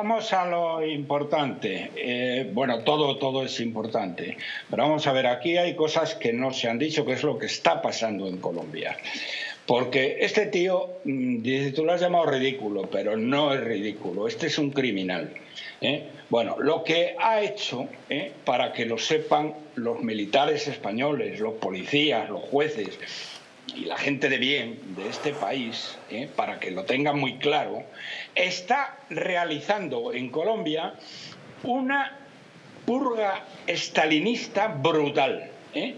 Vamos a lo importante. Eh, bueno, todo, todo es importante. Pero vamos a ver, aquí hay cosas que no se han dicho, que es lo que está pasando en Colombia. Porque este tío, mm, dice, tú lo has llamado ridículo, pero no es ridículo. Este es un criminal. ¿eh? Bueno, lo que ha hecho, ¿eh? para que lo sepan los militares españoles, los policías, los jueces, y la gente de bien de este país, ¿eh? para que lo tengan muy claro, está realizando en Colombia una purga estalinista brutal, ¿eh?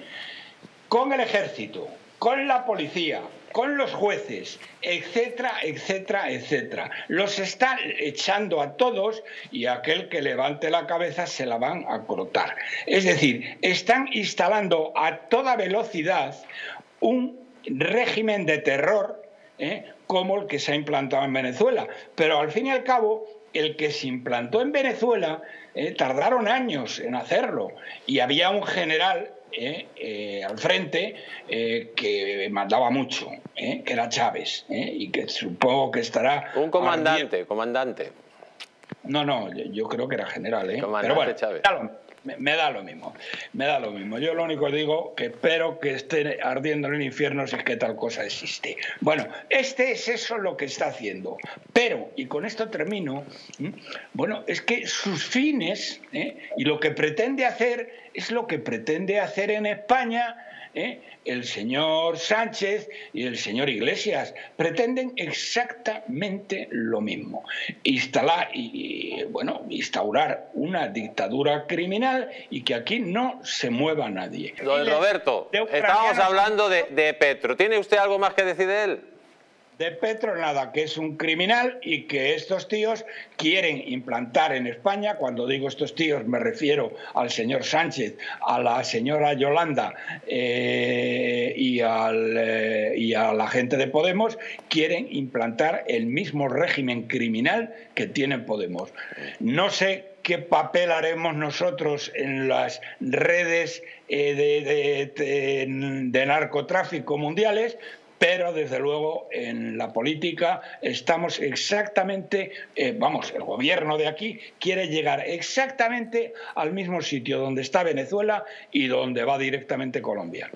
con el ejército, con la policía, con los jueces, etcétera, etcétera, etcétera. Los está echando a todos y aquel que levante la cabeza se la van a cortar. Es decir, están instalando a toda velocidad un régimen de terror ¿eh? como el que se ha implantado en Venezuela. Pero al fin y al cabo, el que se implantó en Venezuela ¿eh? tardaron años en hacerlo y había un general ¿eh? al frente que mandaba mucho, que era Chávez, y que supongo que estará... Un comandante, comandante. No, no, yo, creo que era general, ¿eh? Pero bueno, Chávez me, da lo mismo, me da lo mismo. Yo lo único digo que espero que esté ardiendo en el infierno si es que tal cosa existe. Bueno, este es eso lo que está haciendo. Pero, y con esto termino, bueno, es que sus fines ¿eh? y lo que pretende hacer es lo que pretende hacer en España ¿eh? el señor Sánchez y el señor Iglesias pretenden exactamente lo mismo. Instalar y, bueno, instaurar una dictadura criminal y que aquí no se mueva nadie. Don Roberto, estábamos hablando de, de Petro. ¿Tiene usted algo más que decir de él? de Petro nada, que es un criminal y que estos tíos quieren implantar en España, cuando digo estos tíos me refiero al señor Sánchez, a la señora Yolanda eh, y, eh, y a la gente de Podemos, quieren implantar el mismo régimen criminal que tiene Podemos. No sé qué papel haremos nosotros en las redes eh, de, narcotráfico mundiales, pero desde luego en la política estamos exactamente, eh, vamos, el gobierno de aquí quiere llegar exactamente al mismo sitio donde está Venezuela y donde va directamente Colombia.